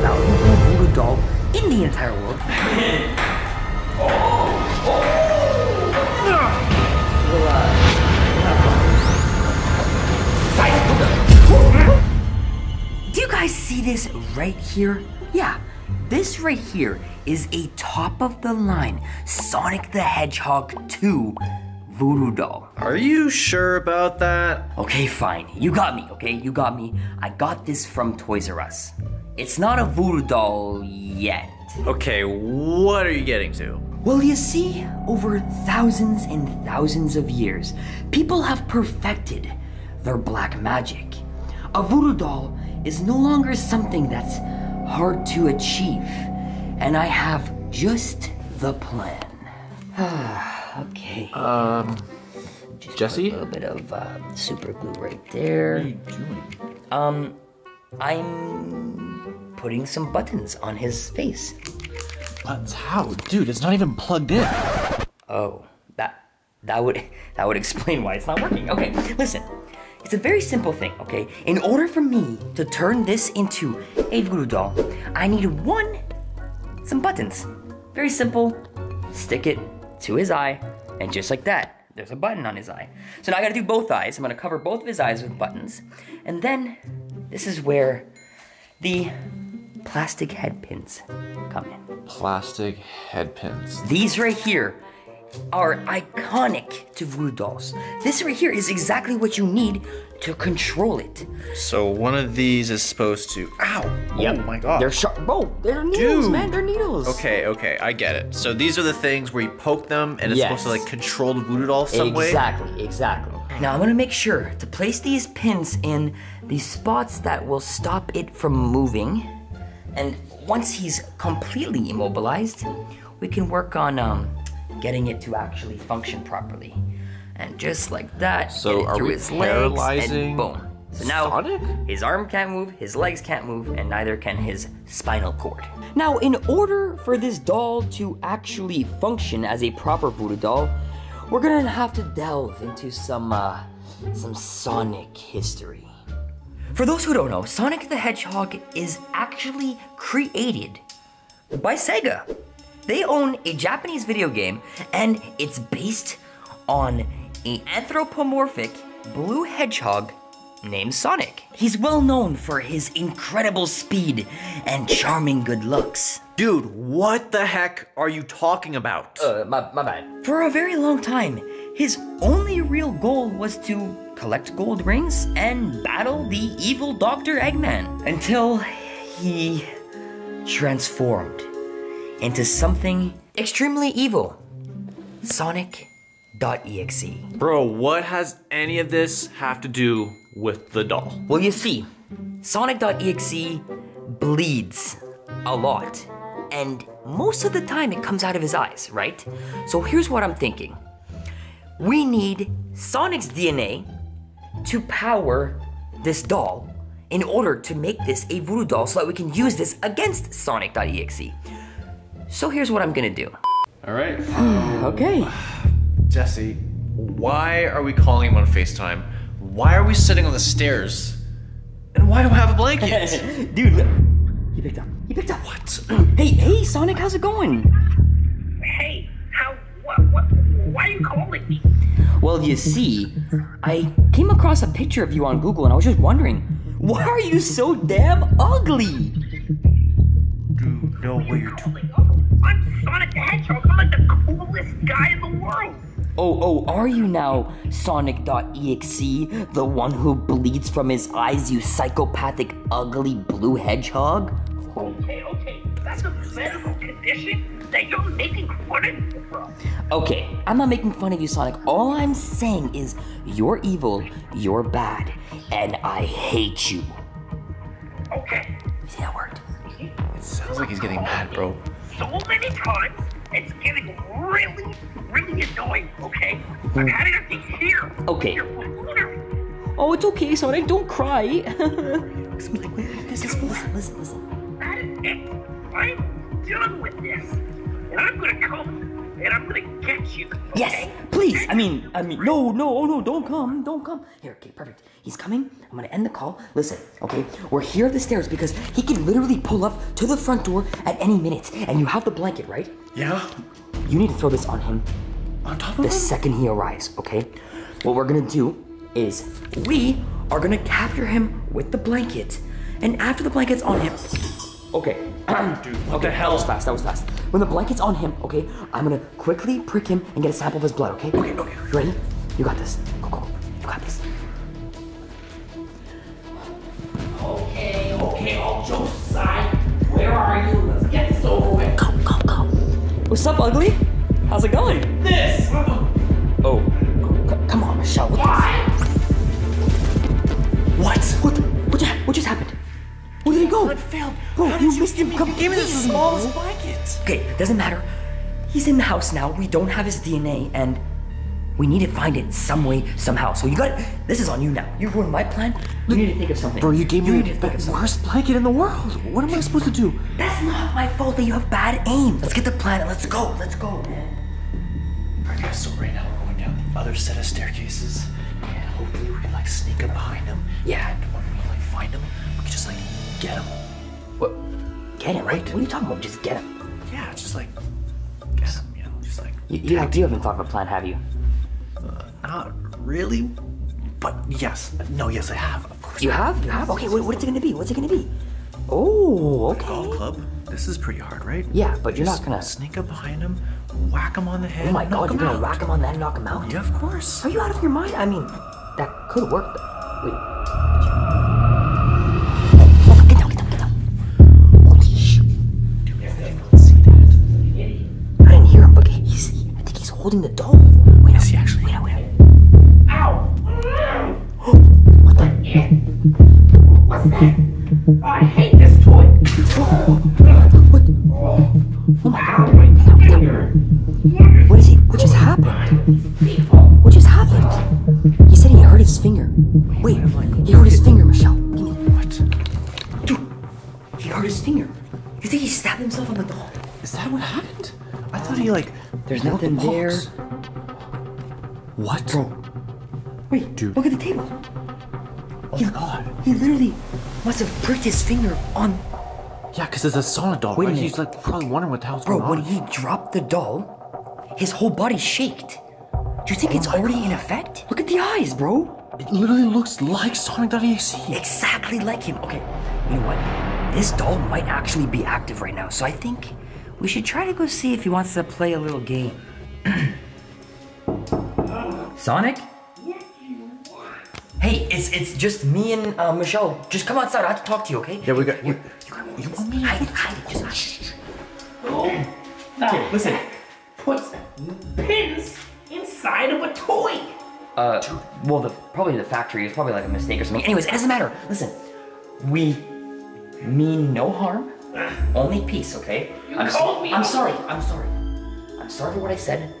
valuable voodoo doll in the entire world. We'll, uh, we'll have fun. Guys, hold up. Do you guys see this right here? Yeah, this right here is a top of the line Sonic the Hedgehog 2 voodoo doll. Are you sure about that? Okay, fine. You got me, okay? You got me. I got this from Toys R Us. It's not a voodoo doll yet. Okay, what are you getting to? Well, you see, over thousands and thousands of years, people have perfected their black magic. A voodoo doll is no longer something that's hard to achieve, and I have just the plan. okay. Um, Jesse? A little bit of uh, super glue right there. Um, I'm putting some buttons on his face. Buttons? How, dude? It's not even plugged in. Oh, that that would that would explain why it's not working. Okay, listen. It's a very simple thing, okay? In order for me to turn this into a voodoo doll, I need one, some buttons. Very simple. Stick it to his eye, and just like that, there's a button on his eye. So now I gotta do both eyes. I'm gonna cover both of his eyes with buttons. And then this is where the plastic head pins come in. Plastic head pins. These right here are iconic to voodoo dolls. This right here is exactly what you need to control it. So one of these is supposed to. Ow! Oh yep. Oh my god. They're sharp. Bro, they're needles, Dude. man. They're needles. Okay, okay, I get it. So these are the things where you poke them and it's supposed to like control the voodoo doll some way? Exactly, exactly. Now I'm gonna make sure to place these pins in the spots that will stop it from moving. And once he's completely immobilized, we can work on um, getting it to actually function properly. And just like that, So get it through his legs and boom. So now Sonic? his arm can't move, his legs can't move, and neither can his spinal cord. Now, in order for this doll to actually function as a proper voodoo doll, we're gonna have to delve into some uh, some Sonic history. For those who don't know, Sonic the Hedgehog is actually created by Sega. They own a Japanese video game, and it's based on an anthropomorphic blue hedgehog named Sonic. He's well known for his incredible speed and charming good looks. Dude, what the heck are you talking about? Uh, my, my bad. For a very long time, his only real goal was to collect gold rings and battle the evil Dr. Eggman until he transformed into something extremely evil Sonic.exe. Bro, what has any of this have to do with the doll? Well, you see, Sonic.exe bleeds a lot. And most of the time it comes out of his eyes, right? So here's what I'm thinking we need Sonic's DNA to power this doll in order to make this a voodoo doll so that we can use this against Sonic.exe. So here's what I'm gonna do. All right. Okay. Jesse, why are we calling him on FaceTime? Why are we sitting on the stairs? And why do I have a blanket? Dude, look. he picked up. He picked up. what? Hey, hey, Sonic, how's it going? Hey, how, what, what, why are you calling me? Well, you see, I came across a picture of you on Google and I was just wondering, why are you so damn ugly? Dude, no way you're doing. I'm Sonic the Hedgehog. I'm like the coolest guy in the world. Oh, oh, are you now Sonic.exe, the one who bleeds from his eyes, you psychopathic, ugly blue hedgehog? Okay, okay, that's a medical condition that you're making fun of me from. Okay, I'm not making fun of you, Sonic. All I'm saying is you're evil, you're bad, and I hate you. Okay, See that worked? Mm-hmm. It sounds like he's getting mad, bro. so many times, it's getting really, really annoying, okay? I've had enough to hear. Okay. Oh, it's okay, Sonic, don't cry. this listen, listen, listen, listen. That is it. I'm done with this. And I'm gonna come and I'm gonna get you. Yes, okay? please. I mean, I mean, no, no, oh no, don't come, don't come. Here, okay, perfect. He's coming. I'm gonna end the call. Listen, okay, we're here at the stairs because he can literally pull up to the front door at any minute. And you have the blanket, right? Yeah? You need to throw this on him On top of the him? second he arrives, okay? What we're gonna do is we are gonna capture him with the blanket, and after the blanket's on him, okay, Dude, what okay, the hell? that was fast. That was fast. When the blanket's on him, okay, I'm gonna quickly prick him and get a sample of his blood, okay? Okay, okay. You ready? You got this. Go, go, go. You got this. Okay, okay, all jokes aside, where are you? Let's get this over with. Go, go, go. What's up, ugly? How's it going? This! you did missed him give me, you gave me the smallest bro. blanket. Okay, doesn't matter. He's in the house now. We don't have his DNA, and we need to find it some way, somehow. So you got This is on you now. You ruined my plan. You need to think of something. Bro, you gave me the think worst blanket in the world. What am I supposed to do? That's not my fault that you have bad aim. Let's get the plan and let's go. Let's go, man. Alright guys, so right now we're going down the other set of staircases. And hopefully we can like sneak up behind them. Yeah. And when we like find them, we can just like get them. What? Get him, Right. What are you talking about? Just get him. Yeah, just like get him, you know, just like You, you, you haven't thought of a plan, have you? Uh, not really. But yes. No, yes I have, of course. You have? You have? Okay, what, what's it gonna be? What's it gonna be? Oh, Golf okay. club. This is pretty hard, right? Yeah, but you're not gonna. sneak up behind him, whack him on the head. Oh my god, you're gonna out. whack him on that and knock him out? Yeah, of course. Are you out of your mind? I mean, that could work. Wait. Holding the doll. Wait, is he actually? Wait, wait. Ow! What the? What's that? I hate this toy. What? Oh my god. Get down, get down. What is he? What just happened? What just happened? He said he hurt his finger. Wait, he hurt his finger, Michelle. Give me. What? Dude, he hurt his finger. You think he stabbed himself on the doll? Is that what happened? I thought he like. There's broke the nothing there. His finger on. Yeah, because it's a Sonic doll, Wait right? He's like probably wondering what the hell's Bro, going when he dropped the doll, his whole body shaked. Do you think it's oh my already in effect? Look at the eyes, bro. It literally looks like Sonic.exe. Exactly like him. Okay, you know what? This doll might actually be active right now, so I think we should try to go see if he wants to play a little game. Sonic? Hey, it's it's just me and uh, Michelle. Just come outside. I have to talk to you, okay? Yeah, we got. You, you, got- you want me? Hide it, hide it. Just shh. Now, listen. Puts pins inside of a toy. Uh, well, the probably the factory is probably like a mistake or something. Anyways, it doesn't matter. Listen, we mean no harm, only peace. Okay? I'm, called me I'm sorry. I'm sorry. I'm sorry for what I said.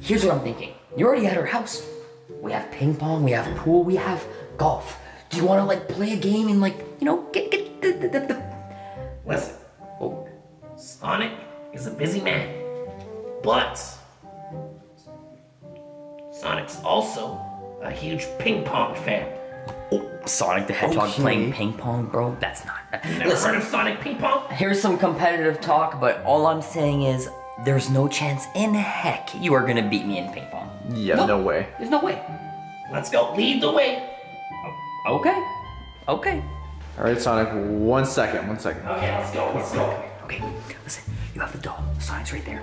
Here's what I'm thinking. You're already at our house. We have ping pong. We have pool. We have golf. Do you want to like play a game and like you know get get the the, the, the Listen, oh Sonic is a busy man, but Sonic's also a huge ping pong fan. oh Sonic the Hedgehog Okay. playing ping pong, bro? That's not. Never Listen, heard of Sonic ping pong? Here's some competitive talk, but all I'm saying is there's no chance in heck you are gonna beat me in ping pong. Yeah, no way. There's no way. Let's go. Lead the way. Okay. Okay. All right, Sonic. One second. One second. Okay, let's go. Let's go. Okay. Listen, you have the doll. Sonic's right there.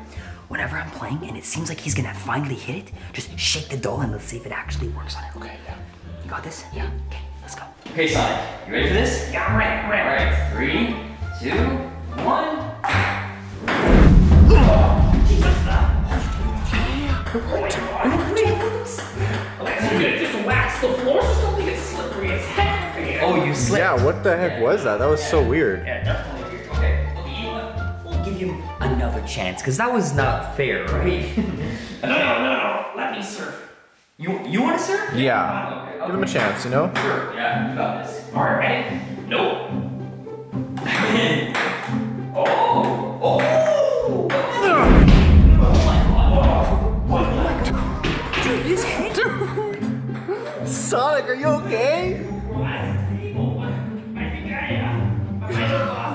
Whenever I'm playing and it seems like he's gonna finally hit it, just shake the doll and let's see if it actually works on it. Okay, yeah. You got this? Yeah. Okay, let's go. Okay, Sonic, you ready for this? Yeah, I'm ready. I'm ready. Alright, three, two, one. Okay, so you're gonna just wax the floor so something gets slippery as heck over here. Oh, you slipped. Yeah, what the heck was that? That was so weird. Yeah, definitely weird. Okay, okay, you know what? We'll give you another chance, because that was not fair, right? No, no, no, no. Let me surf. you you want to surf? Yeah. Okay, Give him a chance, you know? Sure, yeah, you got this. All right, ready? Nope. Oh you okay?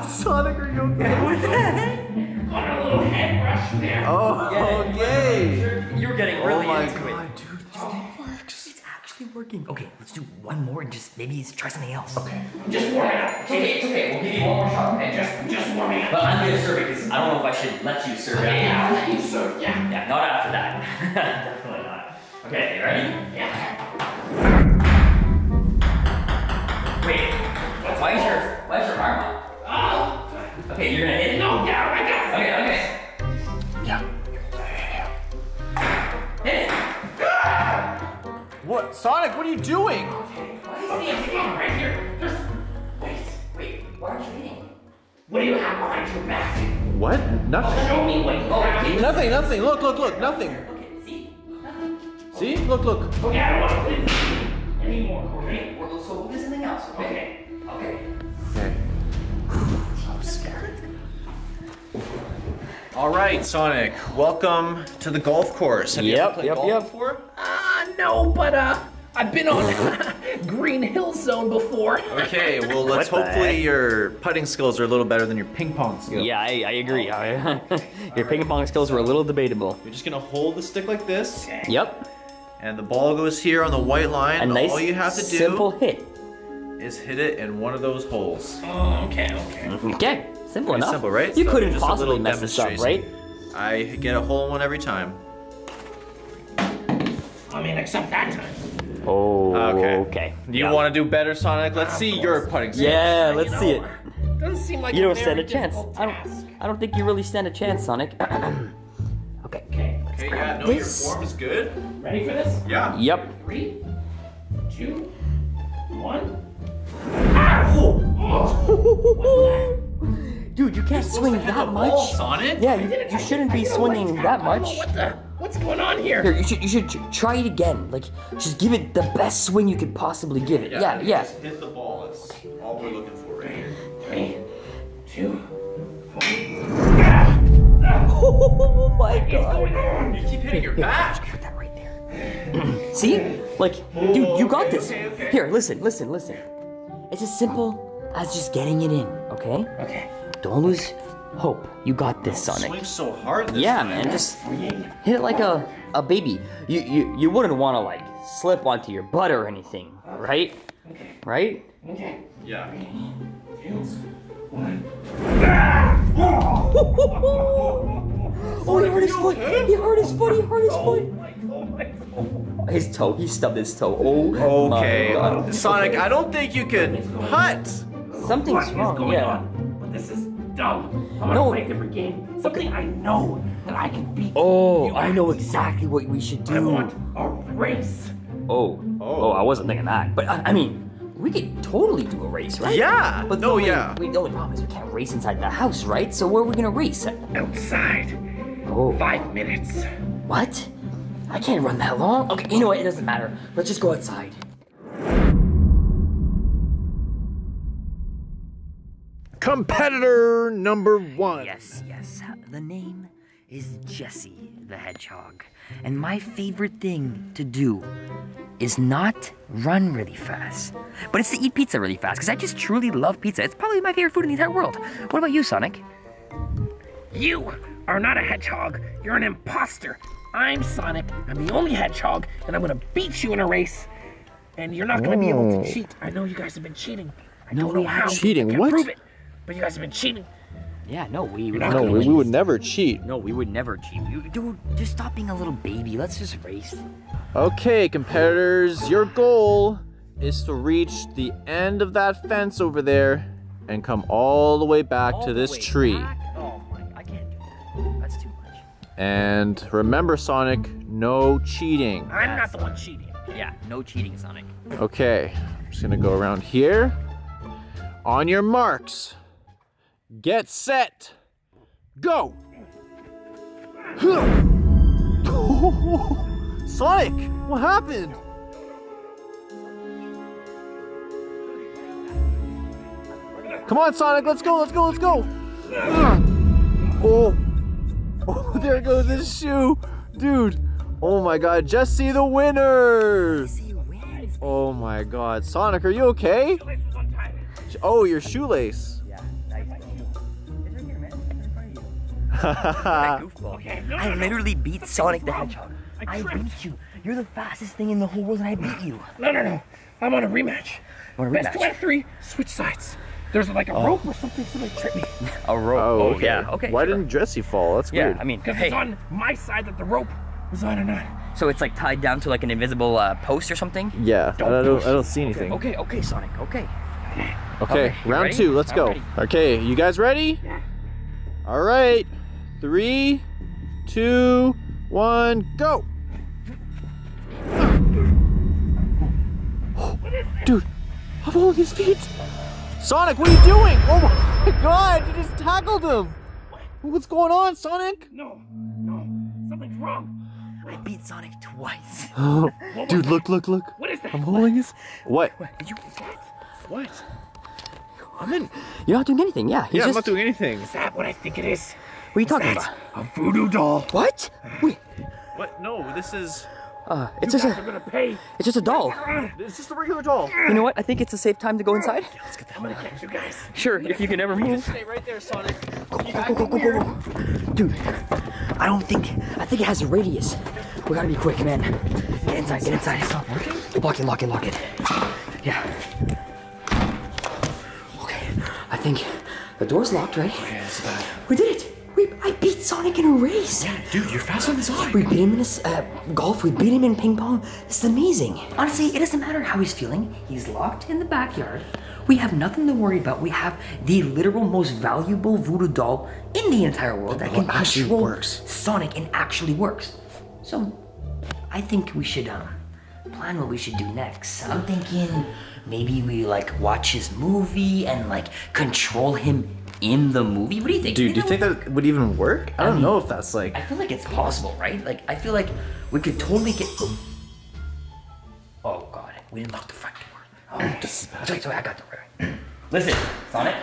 Sonic, are you okay? Got a little head rush there. Oh, okay. You're getting Oh really my into it. god, dude, this oh, thing works. It's actually working. Okay, let's do one more and just maybe try something else. Okay. Just warming up. It's okay, it's okay. We'll give you one more shot, okay? Just, just warming up. But I'm gonna serve it because I don't know if I should let you serve it. Yeah, I'll let you serve. Yeah. Yeah, not after that. Definitely not. Okay, you ready? Yeah. Why is your arm up? Oh. Okay, you're gonna hit it? No, yeah, I got it. Okay, okay. Yeah. Hit it. What? Sonic, what are you doing? Okay, what is come on, right here. Just wait. Wait, why aren't you hitting? What do you have behind your back? What? Nothing. Show me what you Oh, have. Nothing, nothing. Look, look, look, nothing. Okay, see? See? Look, look. Okay, I don't want to play this anymore, okay? Okay, well, so we'll do something else, okay? Okay. Okay. All right, Sonic. Welcome to the golf course. Have you Yep, ever played yep, golf yep. before? Uh, no, but, uh, I've been on Green Hill Zone before. Okay, well, let's What hopefully heck? your putting skills are a little better than your ping pong skills. Yeah, I, I agree. Your ping pong skills were a little debatable. You're just gonna hold the stick like this, Yep. and the ball goes here on the white line. A nice, All you have to do simple hit. is hit it in one of those holes. Oh, okay, okay. Okay, simple enough. simple, right? You So couldn't just possibly little mess this up, right? I get a hole in one every time. I mean, except that time. Oh, Okay. okay. You Yeah. want to do better, Sonic? Let's see your putting skills. Yeah, let's You see it. Doesn't seem like You a don't very stand a chance. difficult I don't. I don't think you really stand a chance, Sonic. okay. Okay, Okay, yeah, no, This- your form is good. ready for this? Yeah. Yep. Three, two, one. Ah! Oh, oh. Dude, you can't swing that much. Sonic? Yeah, you, you shouldn't be swinging that much. What the? What's going on here? Here, you should you should try it again. Like, just give it the best swing you could possibly give it. Yeah, yeah. Just hit the ball. That's all we're looking for right here. Three, two, Oh my god. going on? You keep hitting your back. Put that right there. See? Like, dude, you got this. Here, listen, listen, listen. It's as simple as just getting it in, okay? Okay. Don't lose hope. You got this, Sonic. Swing so hard. Yeah, man, just hit it like a, a baby. You, you you wouldn't want to like slip onto your butt or anything, right? Right? Okay. Yeah. Oh, he hurt his foot. He hurt his foot. He hurt his foot. Oh. His toe. He stubbed his toe. Oh Okay. Sonic, I don't think you could putt. Something's wrong. going Yeah. on? But this is dumb. I'm gonna No. play a different game. Something I know that I can beat. Oh, I know exactly what we should do. I do. want a race. Oh, oh, I wasn't thinking that. But I, I mean, we could totally do a race, right? Yeah. But no, the only, yeah. We, the only problem is we can't race inside the house, right? So where are we gonna race? Outside. Oh, Five minutes. what? I can't run that long. Okay, you know what? It doesn't matter. Let's just go outside. Competitor number one. Yes, yes. The name is Jesse the Hedgehog. And my favorite thing to do is not run really fast, but it's to eat pizza really fast because I just truly love pizza. It's probably my favorite food in the entire world. What about you, Sonic? You are not a hedgehog. You're an imposter. I'm Sonic. I'm the only hedgehog, and I'm gonna beat you in a race. And you're not gonna be able to oh. cheat. I know you guys have been cheating. I don't know we how. haven't. Cheating? Can't What? Prove it. But you guys have been cheating. Yeah, no, we would No, we, we would never cheat. No, we would never cheat. You, dude, just stop being a little baby. Let's just race. Okay, competitors, your goal is to reach the end of that fence over there and come all the way back to this tree. Oh my, I can't do that. That's too much. And remember, Sonic, no cheating. I'm not the one cheating. Yeah, no cheating, Sonic. Okay, I'm just gonna go around here. On your marks, get set, go! Sonic, what happened? Come on, Sonic, let's go, let's go, let's go! Oh, oh, there goes his shoe, dude. Oh my God, the winner! See you wins. Oh my god. Sonic, are you okay? Oh, your shoelace. Okay, no, I no, no. literally beat Sonic the. Hedgehog. I I beat you. You're the fastest thing in the whole world, and I beat you. No, no, no. I'm on a rematch. Want a rematch. Best two out of three, switch sides. There's like a rope or something, somebody tripped me. A rope. Oh, okay. yeah. Okay. Why sure. didn't Jesse fall? That's Yeah, weird. I mean, Because hey, it's on my side that the rope was on or not. so it's like tied down to like an invisible uh, post or something. yeah, Don't I don't. push. I don't see anything. Okay, okay, Sonic. Okay. Okay, Okay, round ready? two. Let's I'm go. ready. Okay, you guys ready? Yeah. All right. Three, two, one, go. Dude, I'm holding his feet. Sonic, what are you doing? Oh my god, you just tackled him. What's going on, Sonic? No, no, something's wrong. I beat Sonic twice. What Dude, was look, look, look. What is that? I'm holding his. What? Did you? What? I'm in. You're not doing anything. Yeah. He's Yeah, I'm not doing anything. Is that what I think it is? What are you talking That's about? a voodoo doll. What? Wait. What? No, this is. Uh, it's You just guys are a. gonna pay. It's just a doll. It's just a regular doll. You know what? I think it's a safe time to go inside. Let's get that. I'm gonna catch you guys. Sure, if you can ever move. Stay right there, Sonic. Go, go, go, go, go, go. Dude, I don't think. I think it has a radius. We gotta be quick, man. Get inside, get inside. It's not working? Lock it, lock it, lock it. Yeah. Okay, I think the door's locked, right? Okay, that's bad. We did it! We, I beat Sonic in a race! Dude, you're faster than Sonic. We beat him in this, uh, golf, we beat him in ping pong. This is amazing. Honestly, it doesn't matter how he's feeling. He's locked in the backyard. We have nothing to worry about. We have the literal most valuable voodoo doll in the entire world that can actually control works. Sonic and actually works. So, I think we should um, plan what we should do next. I'm thinking maybe we like watch his movie and like control him in the movie. What do you think? Dude, do you think that would even work? I don't mean- know if that's like. I feel like it's possible, right? Like I feel like we could totally get. Oh god, we didn't lock the front door. Oh, bad. Sorry, sorry, I got the right. Listen, Sonic.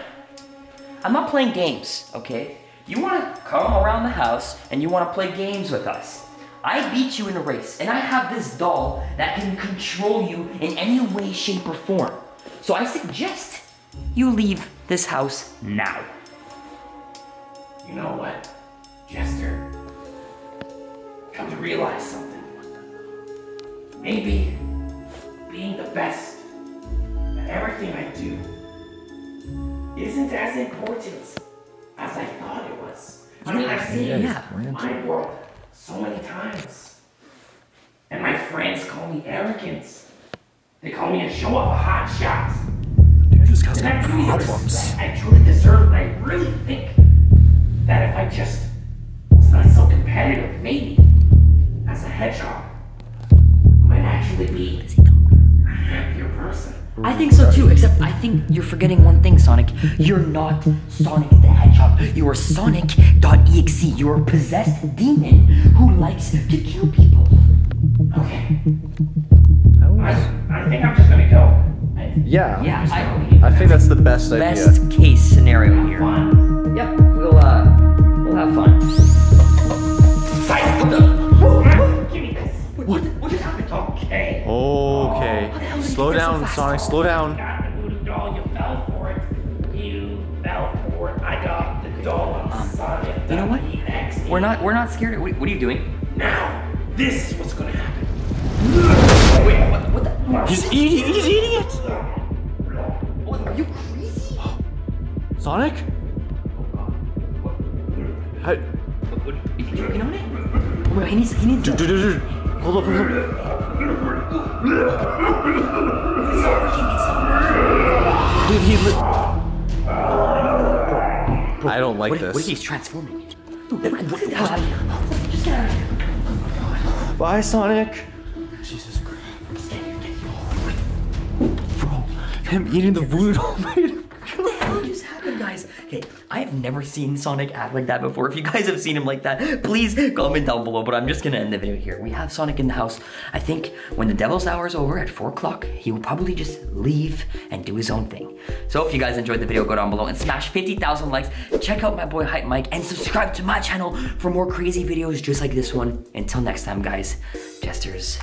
I'm not playing games, okay? You want to come around the house and you want to play games with us. I beat you in a race, and I have this doll that can control you in any way, shape, or form. So I suggest you leave this house now. You know what, Jester? Come to realize something. Maybe being the best at everything I do isn't as important as I thought it was. I mean, I've seen Yeah. my world so many times. And my friends call me arrogant. They call me a show off, a hot shot. Dude, this guy's I got truly, problems. I truly deserve it. I really think that if I just was not so competitive, maybe as a hedgehog, I might actually be a happier person. I think so too, except I think you're forgetting one thing, Sonic. You're not Sonic the Hedgehog. You are Sonic.exe. You're a possessed demon who likes to kill people. Okay. I, I think I'm just gonna go. I, Yeah. Yeah, I, I think that's the best, idea. best case scenario here. fun. Yep, we'll uh, we'll have fun. Fight! Give me this. What? What just happened? Okay. Okay. did Slow get there so down. Sonic. Slow down. got the doll, you fell for it. You fell for it. I got the doll on Sonic. Um, You know what? We're not we're not scared. What, what are you doing? Now, this is what's gonna happen. Wait, what? What the? He's eating. He's eating it. What, are you crazy? Sonic. How, What, what, you working on it? Oh, wait, he needs he needs. dude, dude, dude. Hold up, hold up. It's not working. It's not working. Dude, he. I don't like What, if- this. what if he's transforming? Dude, what, what the hell out of here? Just get out of here. Bye, Sonic. Him eating the voodoo made him. what just happened, guys? Okay, I have never seen Sonic act like that before. If you guys have seen him like that, please comment down below. But I'm just gonna end the video here. We have Sonic in the house. I think when the Devil's Hour is over at 4 o'clock, he will probably just leave and do his own thing. So if you guys enjoyed the video, go down below and smash 50,000 likes. Check out my boy Hype Myke and subscribe to my channel for more crazy videos just like this one. Until next time, guys, Jesters